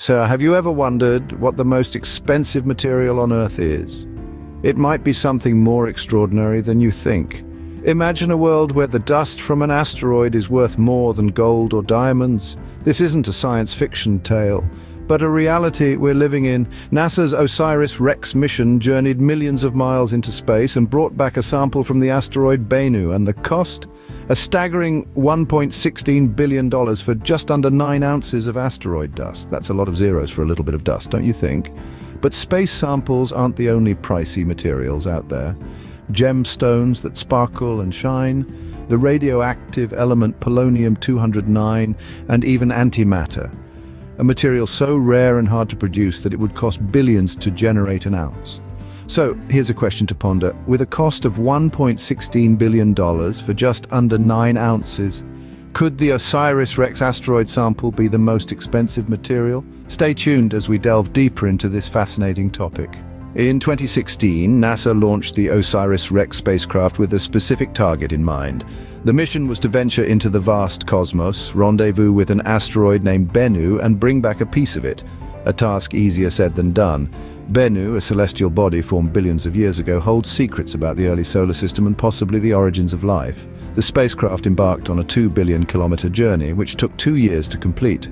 So have you ever wondered what the most expensive material on Earth is? It might be something more extraordinary than you think. Imagine a world where the dust from an asteroid is worth more than gold or diamonds. This isn't a science fiction tale, but a reality we're living in. NASA's OSIRIS-REx mission journeyed millions of miles into space and brought back a sample from the asteroid Bennu, and the cost? A staggering $1.16 billion for just under nine ounces of asteroid dust. That's a lot of zeros for a little bit of dust, don't you think? But space samples aren't the only pricey materials out there. Gemstones that sparkle and shine, the radioactive element polonium-209, and even antimatter, a material so rare and hard to produce that it would cost billions to generate an ounce. So here's a question to ponder. With a cost of $1.16 billion for just under 9 ounces, could the OSIRIS-REx asteroid sample be the most expensive material? Stay tuned as we delve deeper into this fascinating topic. In 2016, NASA launched the OSIRIS-REx spacecraft with a specific target in mind. The mission was to venture into the vast cosmos, rendezvous with an asteroid named Bennu and bring back a piece of it, a task easier said than done. Bennu, a celestial body formed billions of years ago, holds secrets about the early solar system and possibly the origins of life. The spacecraft embarked on a 2 billion kilometer journey, which took two years to complete.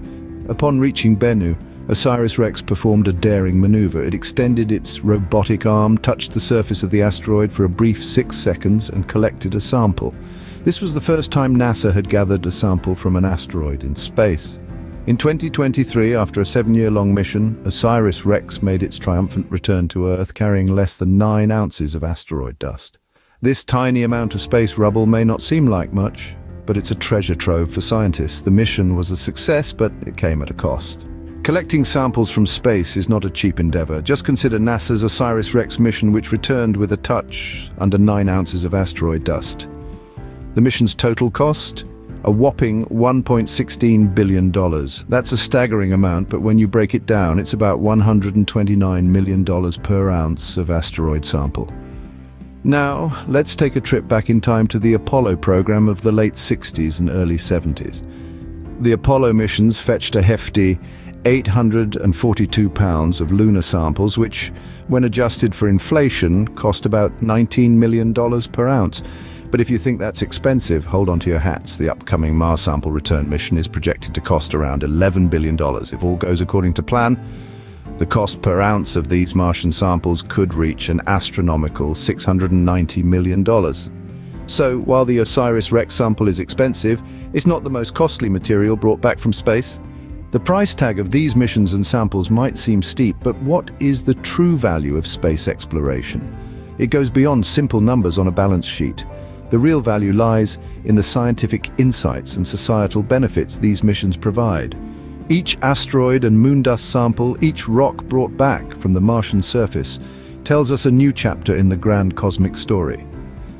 Upon reaching Bennu, OSIRIS-REx performed a daring maneuver. It extended its robotic arm, touched the surface of the asteroid for a brief six seconds and collected a sample. This was the first time NASA had gathered a sample from an asteroid in space. In 2023, after a seven-year-long mission, OSIRIS-REx made its triumphant return to Earth carrying less than nine ounces of asteroid dust. This tiny amount of space rubble may not seem like much, but it's a treasure trove for scientists. The mission was a success, but it came at a cost. Collecting samples from space is not a cheap endeavor. Just consider NASA's OSIRIS-REx mission which returned with a touch under 9 ounces of asteroid dust. The mission's total cost? A whopping $1.16 billion. That's a staggering amount, but when you break it down, it's about $129 million per ounce of asteroid sample. Now, let's take a trip back in time to the Apollo program of the late 60s and early 70s. The Apollo missions fetched a hefty 842 pounds of lunar samples, which, when adjusted for inflation, cost about $19 million per ounce. But if you think that's expensive, hold on to your hats. The upcoming Mars sample return mission is projected to cost around $11 billion. If all goes according to plan, the cost per ounce of these Martian samples could reach an astronomical $690 million. So, while the OSIRIS-REx sample is expensive, it's not the most costly material brought back from space. The price tag of these missions and samples might seem steep, but what is the true value of space exploration? It goes beyond simple numbers on a balance sheet. The real value lies in the scientific insights and societal benefits these missions provide. Each asteroid and moon dust sample, each rock brought back from the Martian surface, tells us a new chapter in the grand cosmic story.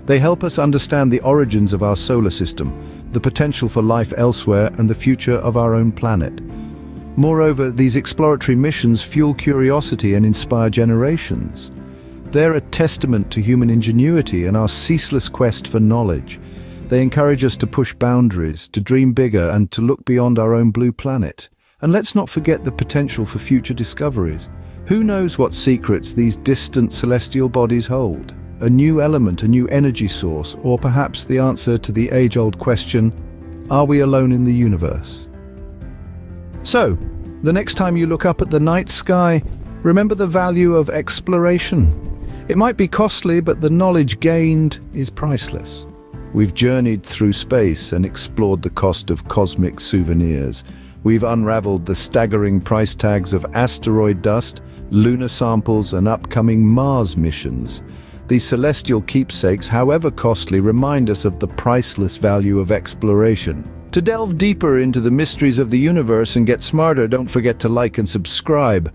They help us understand the origins of our solar system, the potential for life elsewhere and the future of our own planet. Moreover, these exploratory missions fuel curiosity and inspire generations. They're a testament to human ingenuity and our ceaseless quest for knowledge. They encourage us to push boundaries, to dream bigger and to look beyond our own blue planet. And let's not forget the potential for future discoveries. Who knows what secrets these distant celestial bodies hold? A new element, a new energy source, or perhaps the answer to the age-old question, are we alone in the universe? So, the next time you look up at the night sky, remember the value of exploration. It might be costly, but the knowledge gained is priceless. We've journeyed through space and explored the cost of cosmic souvenirs. We've unraveled the staggering price tags of asteroid dust, lunar samples and upcoming Mars missions. These celestial keepsakes, however costly, remind us of the priceless value of exploration. To delve deeper into the mysteries of the universe and get smarter, don't forget to like and subscribe.